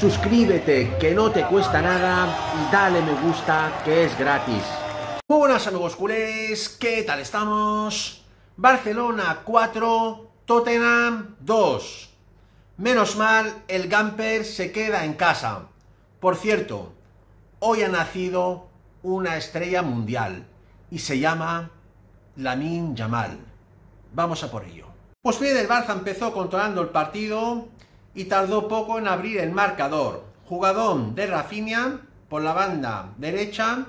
suscríbete que no te cuesta nada y dale me gusta que es gratis. Muy buenas amigos culés, ¿qué tal estamos? Barcelona 4, Tottenham 2. Menos mal, el Gamper se queda en casa. Por cierto, hoy ha nacido una estrella mundial y se llama Lamin Yamal. Vamos a por ello. Pues bien, el Barça empezó controlando el partido y tardó poco en abrir el marcador. Jugadón de Rafinha por la banda derecha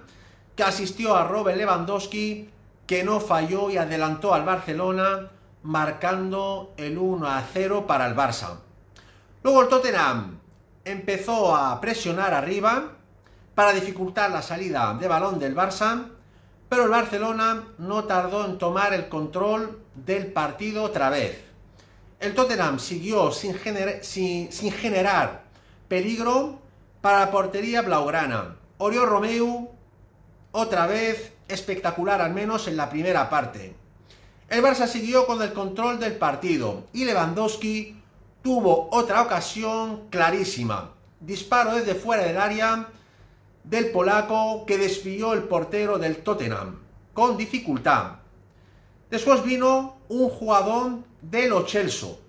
que asistió a Robert Lewandowski que no falló y adelantó al Barcelona marcando el 1 a 0 para el Barça. Luego el Tottenham empezó a presionar arriba para dificultar la salida de balón del Barça pero el Barcelona no tardó en tomar el control del partido otra vez. El Tottenham siguió sin, generar peligro para la portería blaugrana. Oriol Romeu, otra vez espectacular al menos en la primera parte. El Barça siguió con el control del partido y Lewandowski tuvo otra ocasión clarísima. Disparo desde fuera del área del polaco que desvió el portero del Tottenham con dificultad. Después vino un jugador del Ochelso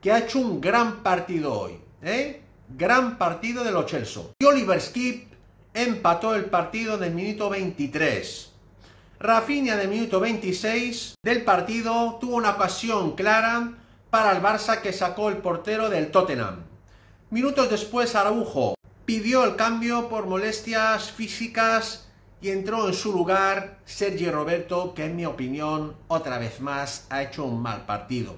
que ha hecho un gran partido hoy. ¿eh? Gran partido del Ochelso. Y Oliver Skip empató el partido del minuto 23. Rafinha del minuto 26 del partido tuvo una ocasión clara para el Barça que sacó el portero del Tottenham. Minutos después Araujo pidió el cambio por molestias físicas y entró en su lugar Sergio Roberto, que en mi opinión, otra vez más, ha hecho un mal partido.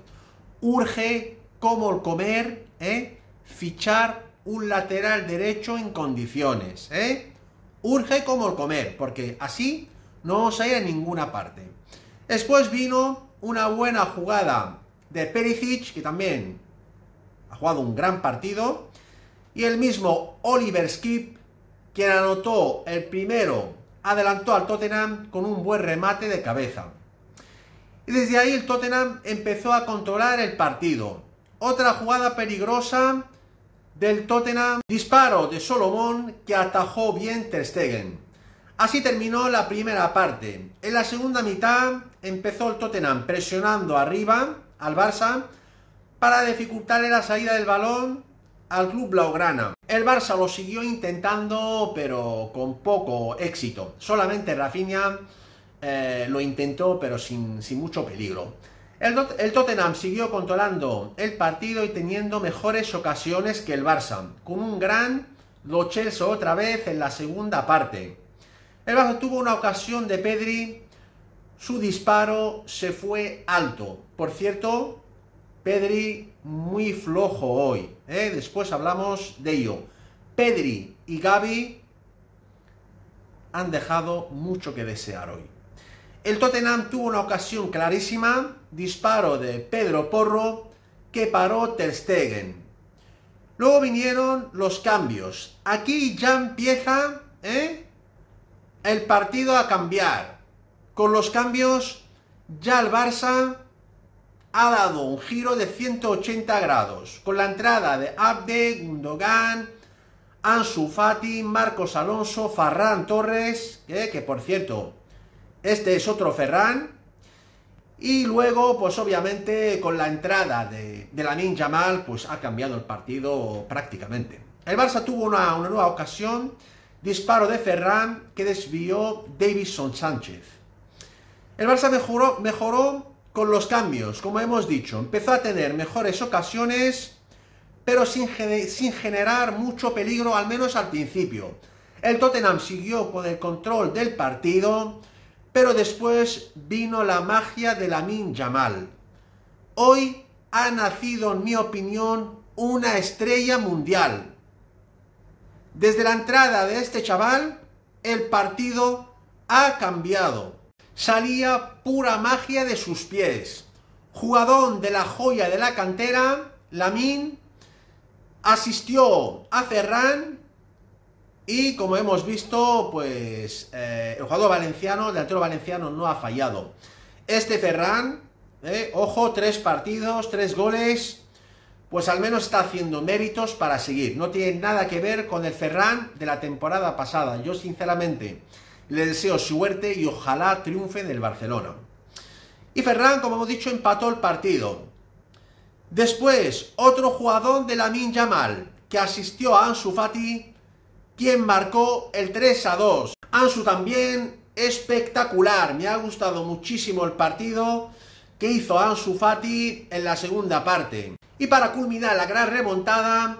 Urge, como el comer, ¿eh? fichar un lateral derecho en condiciones. ¿eh? Urge como el comer, porque así no vamos a ir a ninguna parte. Después vino una buena jugada de Perisic, que también ha jugado un gran partido y el mismo Oliver Skip, quien anotó el primero, adelantó al Tottenham con un buen remate de cabeza. Y desde ahí el Tottenham empezó a controlar el partido. Otra jugada peligrosa del Tottenham, disparo de Solomón que atajó bien Ter Stegen. Así terminó la primera parte. En la segunda mitad empezó el Tottenham presionando arriba al Barça para dificultarle la salida del balón al club blaugrana. El Barça lo siguió intentando, pero con poco éxito. Solamente Rafinha eh, lo intentó, pero sin, mucho peligro. El, Tottenham siguió controlando el partido y teniendo mejores ocasiones que el Barça, con un gran Lo Chelsea otra vez en la segunda parte. El Barça tuvo una ocasión de Pedri, su disparo se fue alto. Por cierto, Pedri muy flojo hoy. ¿eh? Después hablamos de ello. Pedri y Gaby han dejado mucho que desear hoy. El Tottenham tuvo una ocasión clarísima, disparo de Pedro Porro que paró Ter Stegen. Luego vinieron los cambios. Aquí ya empieza ¿eh? el partido a cambiar. Con los cambios ya el Barça ha dado un giro de 180 grados, con la entrada de Abde, Gundogan, Ansu Fati, Marcos Alonso, Ferran Torres, que por cierto, este es otro Ferran, y luego, pues obviamente, con la entrada de, de Lamin Jamal, pues ha cambiado el partido prácticamente. El Barça tuvo una, una nueva ocasión, disparo de Ferran que desvió Davison Sánchez. El Barça mejoró, mejoró con los cambios, como hemos dicho, empezó a tener mejores ocasiones, pero sin, generar mucho peligro, al menos al principio. El Tottenham siguió con el control del partido, pero después vino la magia de Lamin Jamal. Hoy ha nacido, en mi opinión, una estrella mundial. Desde la entrada de este chaval, el partido ha cambiado salía pura magia de sus pies. Jugador de la joya de la cantera, Lamin, asistió a Ferran y como hemos visto, pues eh, el jugador valenciano, el delantero valenciano no ha fallado. Este Ferran, eh, ojo, tres partidos, tres goles, pues al menos está haciendo méritos para seguir. No tiene nada que ver con el Ferran de la temporada pasada. Yo sinceramente le deseo suerte y ojalá triunfe en el Barcelona. Y Ferran, como hemos dicho, empató el partido. Después, otro jugador de la Yamal que asistió a Ansu Fati, quien marcó el 3 a 2. Ansu también espectacular, me ha gustado muchísimo el partido que hizo Ansu Fati en la segunda parte. Y para culminar la gran remontada,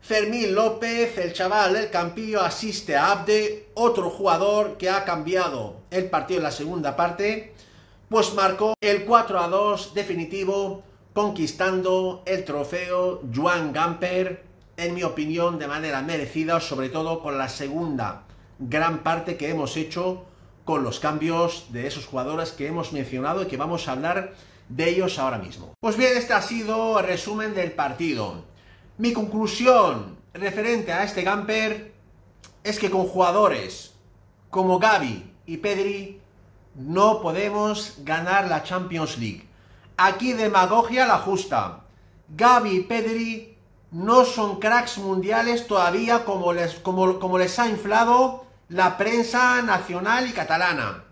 Fermín López, el chaval del Campillo, asiste a Abde, otro jugador que ha cambiado el partido en la segunda parte, pues marcó el 4 a 2 definitivo, conquistando el trofeo Juan Gamper, en mi opinión, de manera merecida, sobre todo por la segunda gran parte que hemos hecho con los cambios de esos jugadores que hemos mencionado y que vamos a hablar de ellos ahora mismo. Pues bien, este ha sido el resumen del partido. Mi conclusión referente a este Gamper es que con jugadores como Gaby y Pedri no podemos ganar la Champions League. Aquí demagogia la justa. Gaby y Pedri no son cracks mundiales todavía como les, como les ha inflado la prensa nacional y catalana.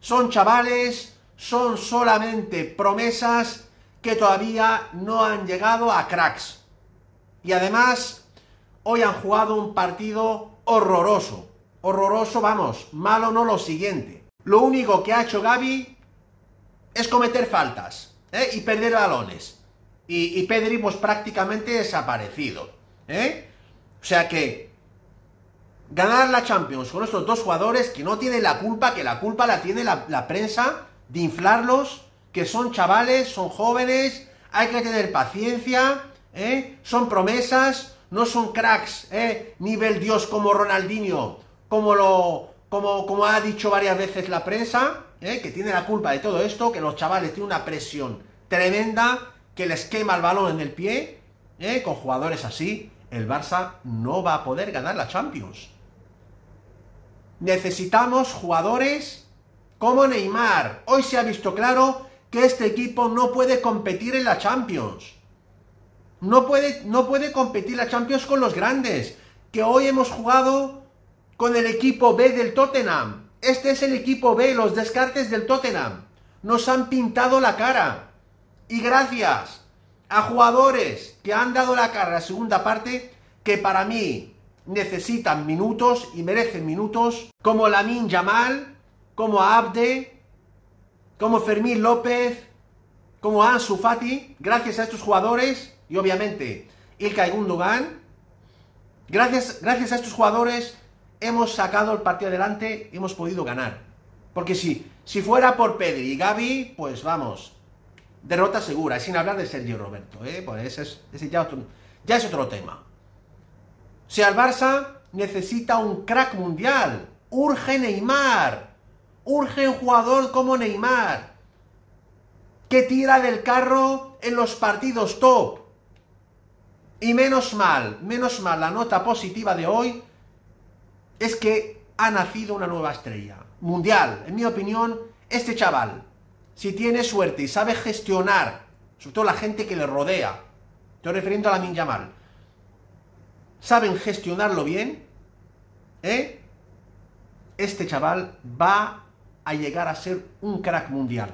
Son chavales son solamente promesas que todavía no han llegado a cracks. Y además, hoy han jugado un partido horroroso. Horroroso, vamos, malo no lo siguiente. Lo único que ha hecho Gaby es cometer faltas ¿eh? y perder balones. Y, Pedri, pues prácticamente desaparecido. ¿eh? O sea que ganar la Champions con estos dos jugadores que no tienen la culpa, que la culpa la tiene la prensa de inflarlos, que son chavales, son jóvenes, hay que tener paciencia, ¿eh? son promesas, no son cracks, ¿eh? nivel Dios como Ronaldinho, como lo como, como ha dicho varias veces la prensa, ¿eh? que tiene la culpa de todo esto, que los chavales tienen una presión tremenda, que les quema el balón en el pie, con jugadores así, el Barça no va a poder ganar la Champions. Necesitamos jugadores como Neymar. Hoy se ha visto claro que este equipo no puede competir en la Champions. No puede, no puede competir la Champions con los grandes. Que hoy hemos jugado con el equipo B del Tottenham. Este es el equipo B, los descartes del Tottenham. Nos han pintado la cara. Y gracias a jugadores que han dado la cara en la segunda parte, que para mí necesitan minutos y merecen minutos, como Lamin Yamal, como Abde, como Fermín López, como Ansu Fati, gracias a estos jugadores, y obviamente Ilkay Gundogan, gracias, gracias a estos jugadores hemos sacado el partido adelante, hemos podido ganar. Porque si, si fuera por Pedri y Gaby, pues vamos, derrota segura, sin hablar de Sergio Roberto, ¿eh? pues ese, es, ya, ya es otro tema. Si al Barça necesita un crack mundial, urge Neymar, Urge un jugador como Neymar, que tira del carro en los partidos top. Y menos mal, menos mal, la nota positiva de hoy es que ha nacido una nueva estrella mundial. En mi opinión, este chaval, si tiene suerte y sabe gestionar, sobre todo la gente que le rodea, estoy refiriendo a la Minyamal, saben gestionarlo bien, ¿eh? Este chaval va a llegar a ser un crack mundial.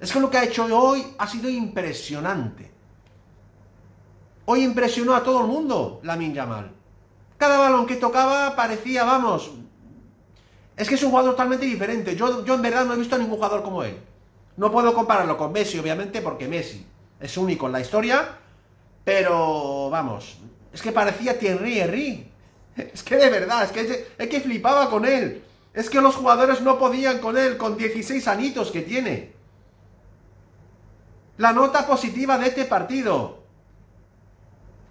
Es que lo que ha hecho hoy ha sido impresionante. Hoy impresionó a todo el mundo la Yamal. Cada balón que tocaba parecía, vamos, es que es un jugador totalmente diferente. Yo, yo en verdad no he visto a ningún jugador como él. No puedo compararlo con Messi, obviamente, porque Messi es único en la historia, pero vamos, es que parecía Thierry Henry. Es que de verdad, es que, es que flipaba con él. Es que los jugadores no podían con él, con 16 anitos que tiene. La nota positiva de este partido.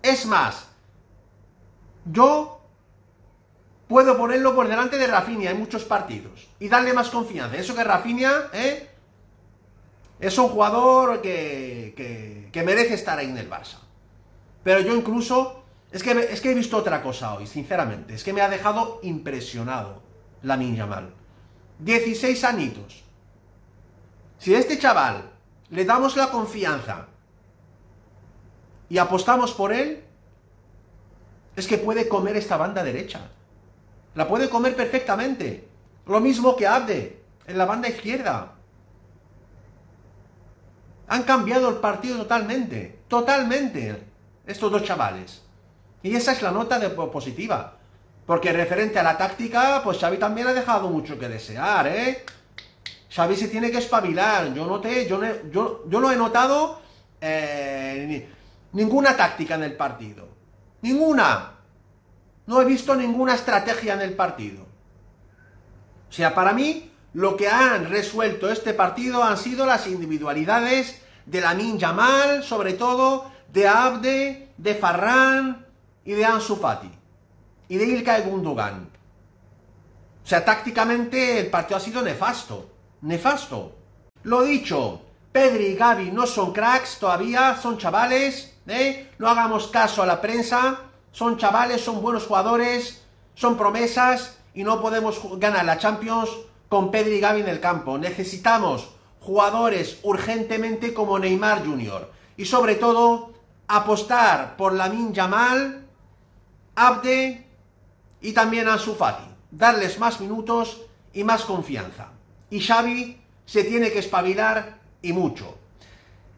Es más, yo puedo ponerlo por delante de Rafinha en muchos partidos y darle más confianza. Eso que Rafinha, ¿eh? Es un jugador que, que, merece estar ahí en el Barça. Pero yo incluso, es que, es que he visto otra cosa hoy, sinceramente. Es que me ha dejado impresionado la Yamal. 16 anitos. Si a este chaval le damos la confianza y apostamos por él, es que puede comer esta banda derecha. La puede comer perfectamente. Lo mismo que Abde, en la banda izquierda. Han cambiado el partido totalmente. Totalmente. Estos dos chavales. Y esa es la nota de positiva. Porque referente a la táctica, pues Xavi también ha dejado mucho que desear, ¿eh? Xavi se tiene que espabilar. Yo noté, yo, yo, yo no he notado eh, ninguna táctica en el partido. Ninguna. No he visto ninguna estrategia en el partido. O sea, para mí, lo que han resuelto este partido han sido las individualidades de Lamin Yamal, sobre todo de Abde, de Farran y de Ansu Fati. Y de Ilkay Gundogan. O sea, tácticamente el partido ha sido nefasto. Nefasto. Lo dicho, Pedri y Gaby no son cracks todavía, son chavales, ¿eh? No hagamos caso a la prensa, son chavales, son buenos jugadores, son promesas y no podemos ganar la Champions con Pedri y Gaby en el campo. Necesitamos jugadores urgentemente como Neymar Jr. Y sobre todo, apostar por Lamin Yamal, Abde y también a Fati. Darles más minutos y más confianza. Y Xavi se tiene que espabilar y mucho.